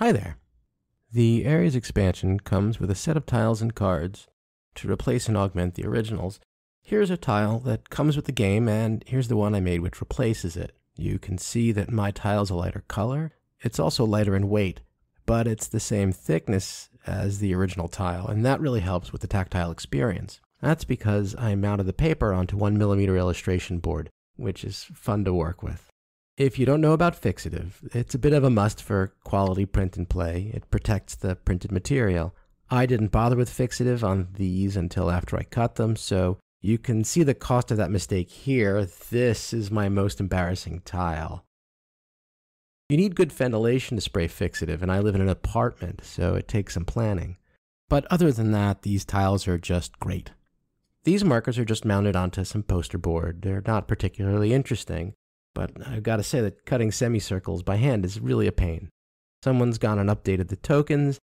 Hi there. The Ares expansion comes with a set of tiles and cards to replace and augment the originals. Here's a tile that comes with the game, and here's the one I made which replaces it. You can see that my tile's a lighter color. It's also lighter in weight, but it's the same thickness as the original tile, and that really helps with the tactile experience. That's because I mounted the paper onto 1mm illustration board, which is fun to work with. If you don't know about Fixative, it's a bit of a must for quality print and play. It protects the printed material. I didn't bother with Fixative on these until after I cut them, so you can see the cost of that mistake here. This is my most embarrassing tile. You need good ventilation to spray Fixative, and I live in an apartment, so it takes some planning. But other than that, these tiles are just great. These markers are just mounted onto some poster board. They're not particularly interesting, but I've got to say that cutting semicircles by hand is really a pain. Someone's gone and updated the tokens.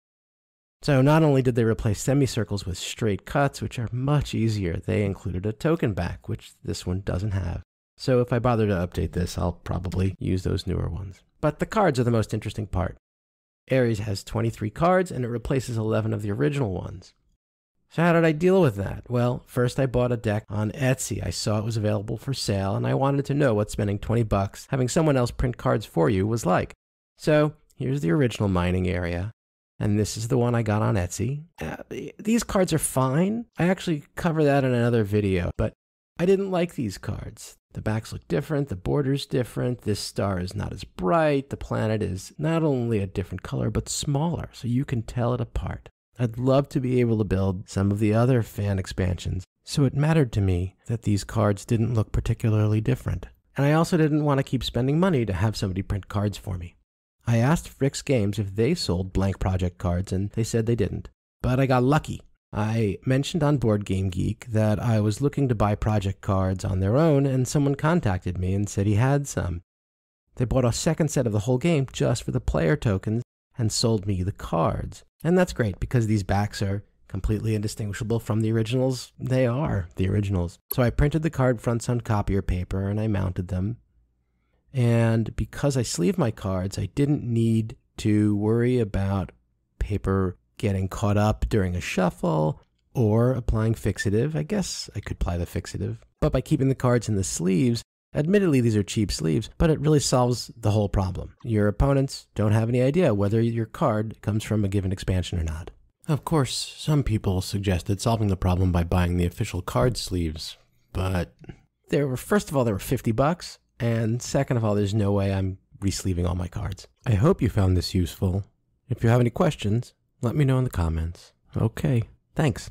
So not only did they replace semicircles with straight cuts, which are much easier, they included a token back, which this one doesn't have. So if I bother to update this, I'll probably use those newer ones. But the cards are the most interesting part. Ares has 23 cards and it replaces 11 of the original ones. So how did I deal with that? Well, first I bought a deck on Etsy. I saw it was available for sale and I wanted to know what spending 20 bucks having someone else print cards for you was like. So here's the original mining area. And this is the one I got on Etsy. Uh, these cards are fine. I actually cover that in another video, but I didn't like these cards. The backs look different, the border's different, this star is not as bright, the planet is not only a different color, but smaller, so you can tell it apart. I'd love to be able to build some of the other fan expansions, so it mattered to me that these cards didn't look particularly different. And I also didn't want to keep spending money to have somebody print cards for me. I asked FryxGames if they sold blank project cards, and they said they didn't. But I got lucky. I mentioned on Board Game Geek that I was looking to buy project cards on their own, and someone contacted me and said he had some. They bought a second set of the whole game just for the player tokens and sold me the cards. And that's great because these backs are completely indistinguishable from the originals. They are the originals. So I printed the card fronts on copier paper and I mounted them. And because I sleeve my cards, I didn't need to worry about paper getting caught up during a shuffle or applying fixative. I guess I could apply the fixative. But by keeping the cards in the sleeves, Admittedly, these are cheap sleeves, but it really solves the whole problem. Your opponents don't have any idea whether your card comes from a given expansion or not. Of course, some people suggested solving the problem by buying the official card sleeves, but there were first of all there were 50 bucks, and second of all there's no way I'm resleeving all my cards. I hope you found this useful. If you have any questions, let me know in the comments. Okay, thanks.